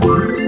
Bye.